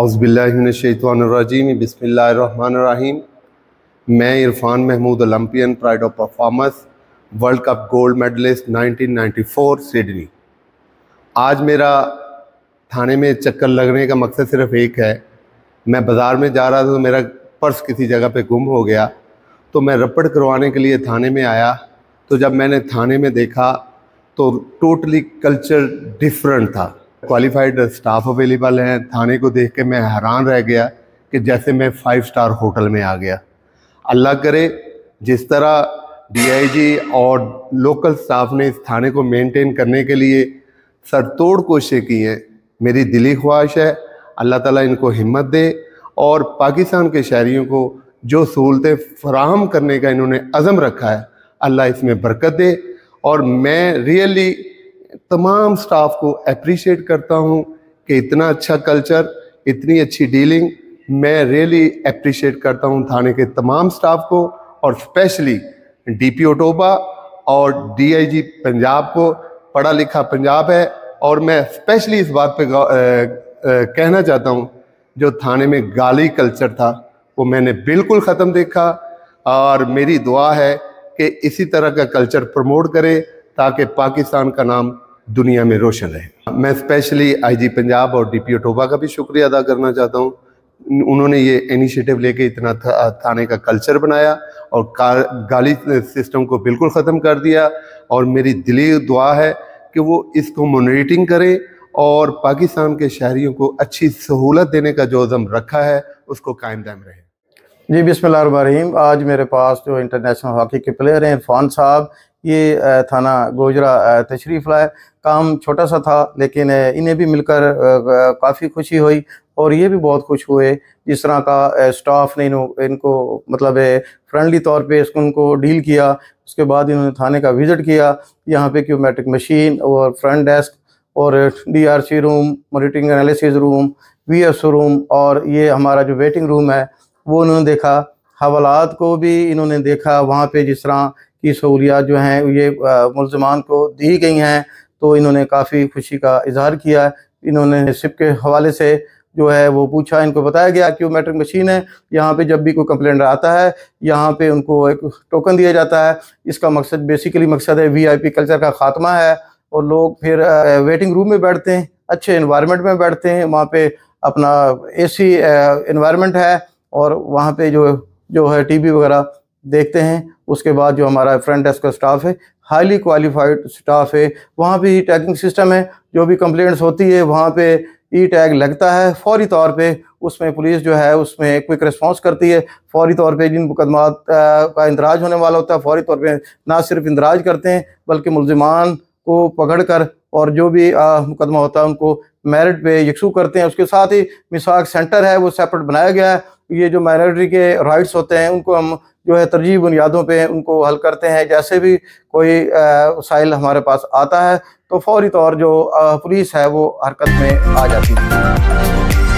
اعوذ باللہ من الشیطان الرجیم بسم اللہ الرحمن الرحیم۔ میں Irfan Mahmood Olympian pride of performance world cup gold medallist nineteen ninety four Sydney آج میرا تھانے میں چکر لگنے کا مقصد صرف ایک ہے۔ میں بازار میں جا رہا تھا تو میرا پرس کسی جگہ پہ گم ہو گیا۔ تو میں رپڑ کروانے کے لیے تھانے میں آیا۔ تو جب میں نے تھانے میں دیکھا تو ٹوٹلی کلچر ڈیفرنٹ تھا۔ کوالیفائڈ سٹاف اویلیبل ہیں، تھانے کو دیکھ کے میں حیران رہ گیا کہ جیسے میں فائیو سٹار ہوٹل میں آ گیا۔ اللہ کرے، جس طرح ڈی آئی جی اور لوکل سٹاف نے اس تھانے کو مینٹین کرنے کے لیے سر توڑ کوششیں کی ہیں۔ میری دلی خواہش ہے، اللہ تعالیٰ ان کو ہمت دے اور پاکستان کے شہریوں کو جو سہولتیں فراہم کرنے کا انہوں نے عزم رکھا ہے، اللہ اس میں برکت دے۔ اور میں ریئلی تمام سٹاف کو اپریشیٹ کرتا ہوں کہ اتنا اچھا کلچر اتنی اچھی ڈیلنگ میں ریئلی اپریشیٹ کرتا ہوں تھانے کے تمام سٹاف کو اور اسپیشلی ڈی پی اوٹوبا اور ڈی آئی جی پنجاب کو۔ پڑھا لکھا پنجاب ہے اور میں اسپیشلی اس بات پہ کہنا چاہتا ہوں، جو تھانے میں گالی کلچر تھا، وہ میں نے بالکل ختم دیکھا۔ اور میری دعا ہے کہ اسی طرح کا کلچر پروموٹ کرے۔ تاکہ پاکستان کا نام دنیا میں روشن رہے۔ میں اسپیشلی آئی جی پنجاب اور ڈی پی اوٹوبا کا بھی شکریہ ادا کرنا چاہتا ہوں۔ انہوں نے یہ انیشیٹو لے کے اتنا تھانے کا کلچر بنایا اور گالی سسٹم کو بالکل ختم کر دیا۔ اور میری دلی دعا ہے کہ وہ اس کو مونیٹنگ کرے اور پاکستان کے شہریوں کو اچھی سہولت دینے کا جو عزم رکھا ہے، اس کو قائم دائم رہے۔ جی بسم اللہ الرحمن الرحیم۔ آج میرے پاس جو انٹرنیشنل ہاکی کے پلیئر ہیں، عرفان صاحب یہ تھانہ گوجرا تشریف لائے۔ کام چھوٹا سا تھا، لیکن انہیں بھی مل کر کافی خوشی ہوئی اور یہ بھی بہت خوش ہوئے۔ جس طرح کا سٹاف نے ان کو مطلب فرینڈلی طور پہ اس کو، ان کو ڈیل کیا۔ اس کے بعد انہوں نے تھانے کا وزٹ کیا۔ یہاں پہ کیومیٹرک مشین اور فرنٹ ڈیسک اور D R C room monitoring analysis room V S room اور یہ ہمارا جو ویٹنگ روم ہے، وہ انہوں نے دیکھا۔ حوالات کو بھی انہوں نے دیکھا، وہاں پہ جس طرح کی سہولیات جو ہیں، یہ ملزمان کو دی گئی ہیں، تو انہوں نے کافی خوشی کا اظہار کیا۔ انہوں نے سپ کے حوالے سے جو ہے وہ پوچھا، ان کو بتایا گیا کیوں میٹرک مشین ہے، یہاں پہ جب بھی کوئی کمپلینٹ آتا ہے، یہاں پہ ان کو ایک ٹوکن دیا جاتا ہے۔ اس کا مقصد بیسیکلی مقصد ہے وی آئی پی کلچر کا خاتمہ ہے اور لوگ پھر ویٹنگ روم میں بیٹھتے ہیں، اچھے انوائرمنٹ میں بیٹھتے ہیں۔ وہاں پہ اپنا اے سی انوائرمنٹ ہے اور وہاں پہ جو جو ہے ٹی وی وغیرہ دیکھتے ہیں، اس کے بعد جو ہمارا فرنٹ ڈیسک کا سٹاف ہے ہائیلی کوالیفائڈ سٹاف ہے۔ وہاں پہ ہی ٹیگنگ سسٹم ہے، جو بھی کمپلینٹس ہوتی ہے، وہاں پہ ای ٹیگ لگتا ہے۔ فوری طور پہ اس میں پولیس جو ہے، اس میں کوئک رسپانس کرتی ہے۔ فوری طور پہ جن مقدمات کا اندراج ہونے والا ہوتا ہے، فوری طور پہ نہ صرف اندراج کرتے ہیں، بلکہ ملزمان کو پکڑ کر اور جو بھی مقدمہ ہوتا ہے، ان کو میرٹ پہ یکسو کرتے ہیں۔ اس کے ساتھ ہی مساق سینٹر ہے، وہ سیپریٹ بنایا گیا ہے۔ یہ جو مائنورٹی کے رائٹس ہوتے ہیں، ان کو ہم جو ہے ترجیح بنیادوں پہ ان کو حل کرتے ہیں۔ جیسے بھی کوئی وسائل ہمارے پاس آتا ہے تو فوری طور جو پولیس ہے وہ حرکت میں آ جاتی ہے۔